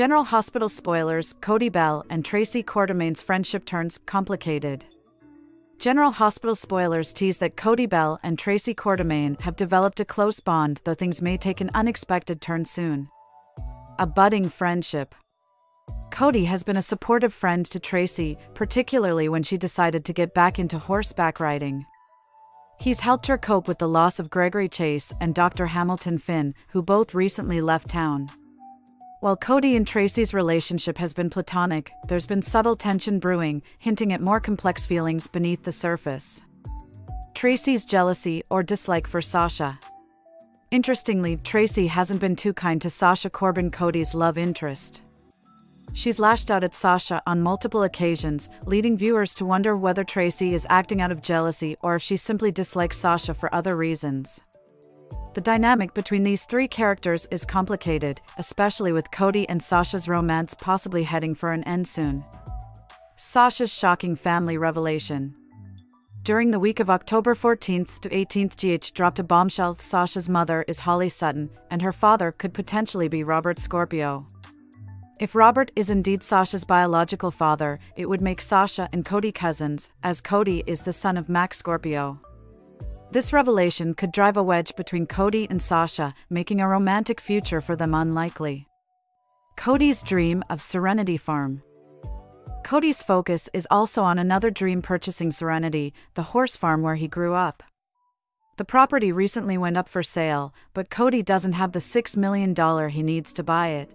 General Hospital spoilers Cody Bell and Tracy Quartermaine's friendship turns complicated. General Hospital spoilers tease that Cody Bell and Tracy Quartermaine have developed a close bond, though things may take an unexpected turn soon. A budding friendship. Cody has been a supportive friend to Tracy, particularly when she decided to get back into horseback riding. He's helped her cope with the loss of Gregory Chase and Dr. Hamilton Finn, who both recently left town. While Cody and Tracy's relationship has been platonic, there's been subtle tension brewing, hinting at more complex feelings beneath the surface. Tracy's jealousy or dislike for Sasha. Interestingly, Tracy hasn't been too kind to Sasha Corbin Cody's love interest. She's lashed out at Sasha on multiple occasions, leading viewers to wonder whether Tracy is acting out of jealousy or if she simply dislikes Sasha for other reasons. The dynamic between these three characters is complicated, especially with Cody and Sasha's romance possibly heading for an end soon. Sasha's shocking family revelation. During the week of October 14th to 18th, GH dropped a bombshell Sasha's mother is Holly Sutton, and her father could potentially be Robert Scorpio. If Robert is indeed Sasha's biological father, it would make Sasha and Cody cousins, as Cody is the son of Max Scorpio. This revelation could drive a wedge between Cody and Sasha, making a romantic future for them unlikely. Cody's dream of Serenity Farm. Cody's focus is also on another dream purchasing Serenity, the horse farm where he grew up. The property recently went up for sale, but Cody doesn't have the $6 million he needs to buy it.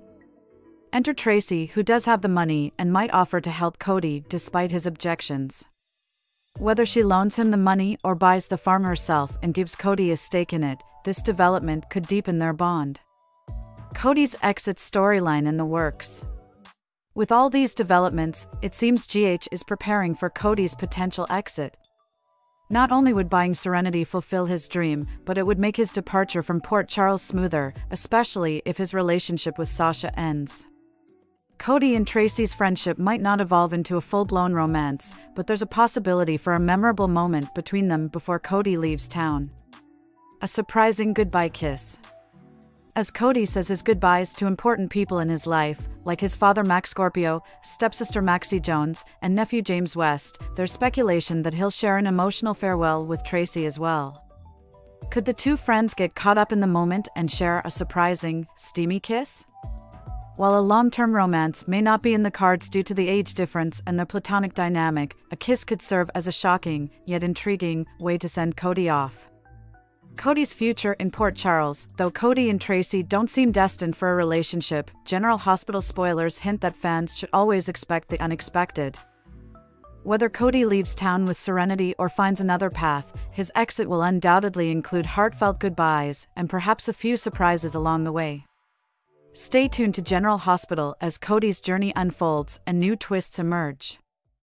Enter Tracy, who does have the money and might offer to help Cody despite his objections. Whether she loans him the money or buys the farm herself and gives Cody a stake in it, this development could deepen their bond. Cody's exit storyline in the works. With all these developments, it seems GH is preparing for Cody's potential exit. Not only would buying Serenity fulfill his dream, but it would make his departure from Port Charles smoother, especially if his relationship with Sasha ends. Cody and Tracy's friendship might not evolve into a full blown romance, but there's a possibility for a memorable moment between them before Cody leaves town. A surprising goodbye kiss. As Cody says his goodbyes to important people in his life, like his father Max Scorpio, stepsister Maxie Jones, and nephew James West, there's speculation that he'll share an emotional farewell with Tracy as well. Could the two friends get caught up in the moment and share a surprising, steamy kiss? While a long term romance may not be in the cards due to the age difference and the platonic dynamic, a kiss could serve as a shocking, yet intriguing, way to send Cody off. Cody's future in Port Charles, though Cody and Tracy don't seem destined for a relationship, General Hospital spoilers hint that fans should always expect the unexpected. Whether Cody leaves town with serenity or finds another path, his exit will undoubtedly include heartfelt goodbyes and perhaps a few surprises along the way. Stay tuned to General Hospital as Cody's journey unfolds and new twists emerge.